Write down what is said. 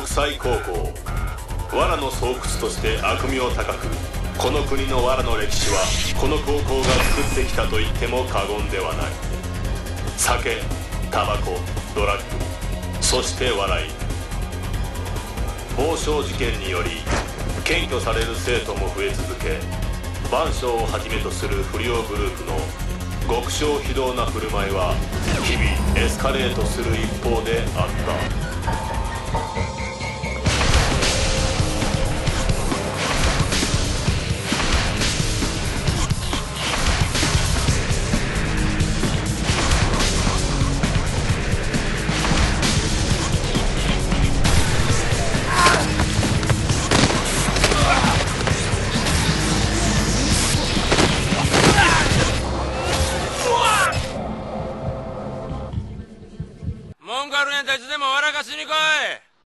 国際高校。藁の巣窟として悪名高く。この国の藁の歴史はこの高校が作ってきたと言っても過言ではない。酒タバコドラッグ。そして笑い。暴走事件により検挙される生徒も増え続け万象をはじめとする不良グループの極小非道な振る舞いは日々エスカレートする一方であった。文句あるんやったらいつでも笑かしに来い。